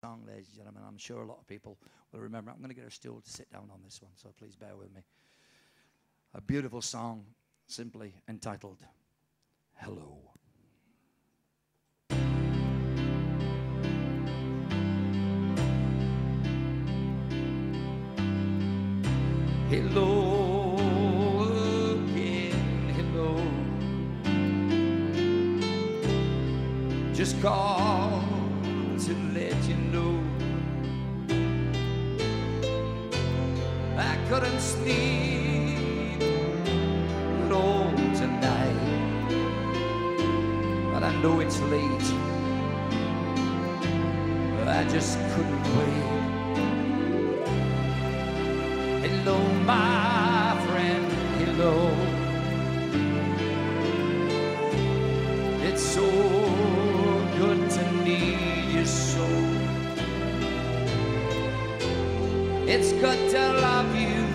song, ladies and gentlemen. I'm sure a lot of people will remember. I'm going to get a stool to sit down on this one, so please bear with me. A beautiful song, simply entitled Hello. Hello again, hello. Just call to let you know I couldn't sleep alone tonight, but I know it's late. I just couldn't wait. Hello, my friend, hello. It's so It's good to love you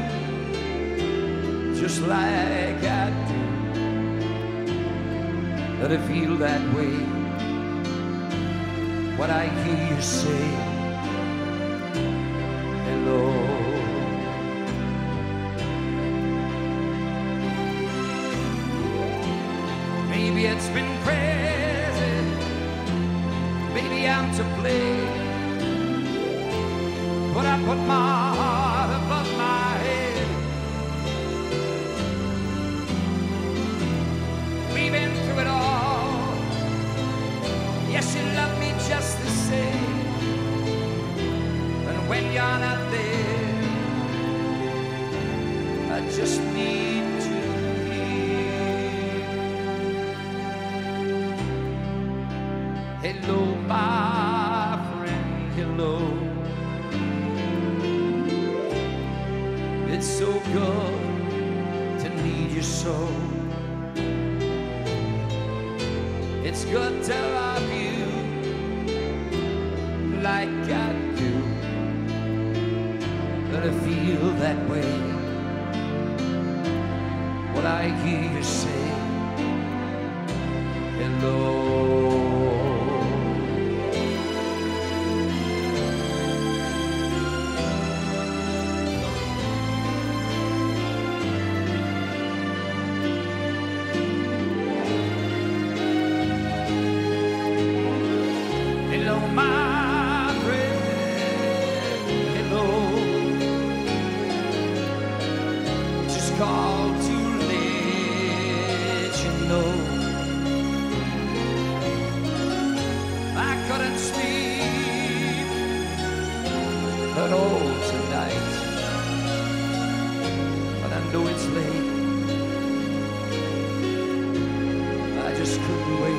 just like I do. But I feel that way when I hear you say hello. Maybe it's been crazy. Maybe I'm to blame. But I put my heart above my head. We've been through it all. Yes, you love me just the same. And when you're not there, I just need to hear. Hello, my It's so good to need you so. It's good to love you like I do. But I feel that way when I hear you say hello. called to let you know. I couldn't sleep at all tonight But I know it's late. I just couldn't wait.